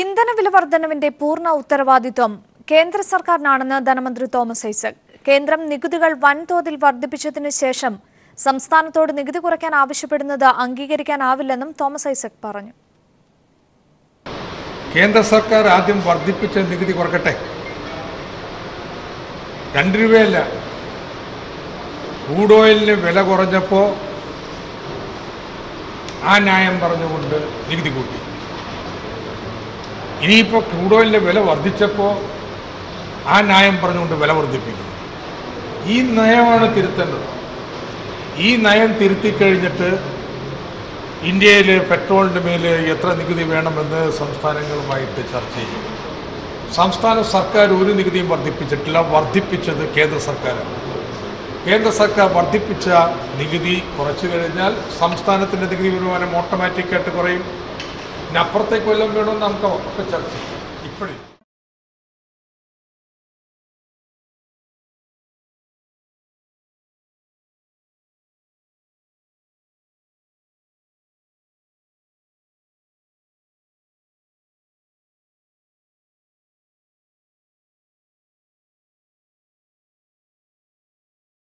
ഇന്ധനവില വർധനവിന്റെ പൂർണ ഉത്തരവാദിത്വം കേന്ദ്ര സർക്കാരിനാണെന്ന് ധനമന്ത്രി തോമസ് ഐസക്. കേന്ദ്രം നികുതികൾ വൻതോതിൽ വർദ്ധിപ്പിച്ചതിന് ശേഷം സംസ്ഥാനത്തോട് നികുതി കുറയ്ക്കാൻ ആവശ്യപ്പെടുന്നത് അംഗീകരിക്കാനാവില്ലെന്നും തോമസ് ഐസക് പറഞ്ഞു. കേന്ദ്ര സർക്കാർ ആദ്യം വർദ്ധിപ്പിച്ച നികുതി കുറക്കട്ടെ. രണ്ട് രൂപയല്ല. ക്രൂഡ് ഓയിലിന് വില കുറഞ്ഞപ്പോൾ ആ ന്യായം പറഞ്ഞുകൊണ്ട് നികുതി കൂട്ടി. ഇനിയിപ്പോൾ ക്രൂഡ് ഓയിലിന്റെ വില വർദ്ധിച്ചപ്പോൾ ആ ന്യായം പറഞ്ഞുകൊണ്ട് വില വർദ്ധിപ്പിക്കുന്നു. ഈ നയമാണ് തിരുത്തേണ്ടത്. ഈ നയം തിരുത്തിക്കഴിഞ്ഞിട്ട് ഇന്ത്യയിൽ പെട്രോളിന്റെ മേൽ എത്ര നികുതി വേണമെന്ന് സംസ്ഥാനങ്ങളുമായിട്ട് ചർച്ച ചെയ്യും. സംസ്ഥാന സർക്കാർ ഒരു നികുതിയും വർദ്ധിപ്പിച്ചിട്ടില്ല. വർദ്ധിപ്പിച്ചത് കേന്ദ്ര സർക്കാരാണ്. കേന്ദ്ര സർക്കാർ വർദ്ധിപ്പിച്ച നികുതി കുറച്ചു കഴിഞ്ഞാൽ സംസ്ഥാനത്തിന്റെ നികുതി വരുമാനം ഓട്ടോമാറ്റിക്കായിട്ട് കുറയും. അപ്പുറത്തേക്ക് വല്ലതും വേണമെന്ന് നമുക്ക് ഒക്കെ ചർച്ച ചെയ്യാം. ഇപ്പോഴും.